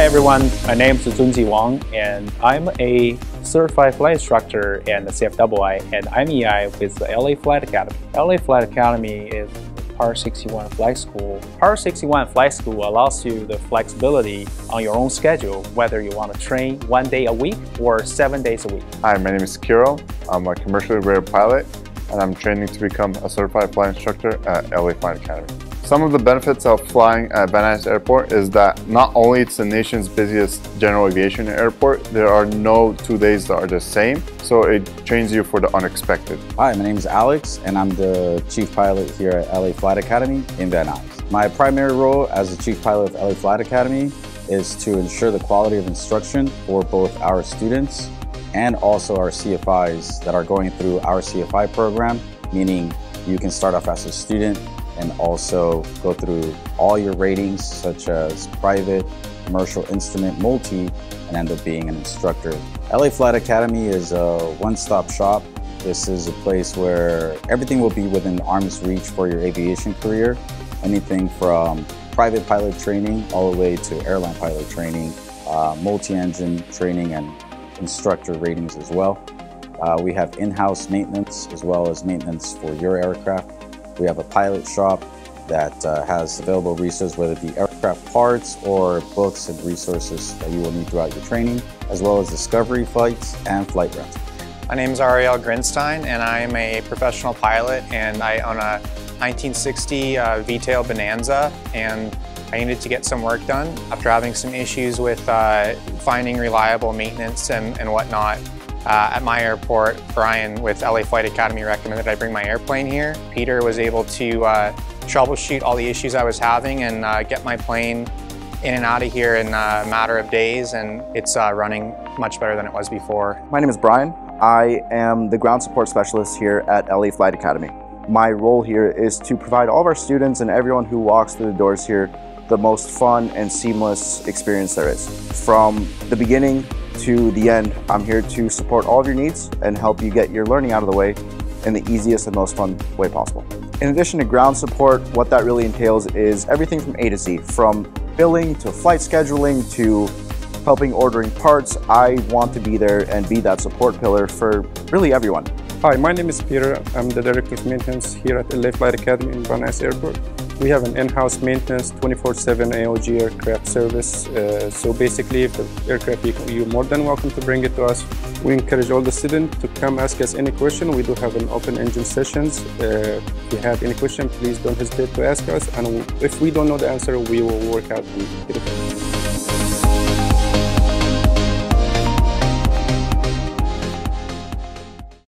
Hi everyone, my name is Zunji Wang and I'm a certified flight instructor and CFII and MEI with the LA Flight Academy. LA Flight Academy is Part 61 Flight School. Part 61 Flight School allows you the flexibility on your own schedule, whether you want to train one day a week or seven days a week. Hi, my name is Kiro. I'm a commercially rated pilot and I'm training to become a certified flight instructor at LA Flight Academy. Some of the benefits of flying at Van Nuys Airport is that not only it's the nation's busiest general aviation airport, there are no two days that are the same, so it trains you for the unexpected. Hi, my name is Alex and I'm the Chief Pilot here at LA Flight Academy in Van Nuys. My primary role as the Chief Pilot of LA Flight Academy is to ensure the quality of instruction for both our students and also our CFIs that are going through our CFI program, meaning you can start off as a student and also go through all your ratings such as private, commercial instrument, multi, and end up being an instructor. LA Flight Academy is a one-stop shop. This is a place where everything will be within arm's reach for your aviation career. Anything from private pilot training all the way to airline pilot training, uh, multi-engine training and instructor ratings as well. Uh, we have in-house maintenance as well as maintenance for your aircraft. We have a pilot shop that uh, has available resources, whether it be aircraft parts or books and resources that you will need throughout your training, as well as discovery flights and flight rental. My name is Ariel Grinstein and I am a professional pilot and I own a 1960 uh, V-tail Bonanza and I needed to get some work done after having some issues with uh, finding reliable maintenance and, and whatnot. Uh, at my airport, Brian with LA Flight Academy recommended I bring my airplane here. Peter was able to uh, troubleshoot all the issues I was having and uh, get my plane in and out of here in a matter of days and it's uh, running much better than it was before. My name is Brian. I am the ground support specialist here at LA Flight Academy. My role here is to provide all of our students and everyone who walks through the doors here the most fun and seamless experience there is. From the beginning to the end, I'm here to support all of your needs and help you get your learning out of the way in the easiest and most fun way possible. In addition to ground support, what that really entails is everything from A to Z, from billing to flight scheduling to helping ordering parts. I want to be there and be that support pillar for really everyone. Hi, my name is Peter. I'm the Director of Maintenance here at LA Flight Academy in Van Nuys Airport. We have an in-house maintenance 24-7 AOG aircraft service. Uh, so basically, if the aircraft, you're more than welcome to bring it to us. We encourage all the students to come ask us any question. We do have an open engine sessions. Uh, if you have any question, please don't hesitate to ask us. And if we don't know the answer, we will work out.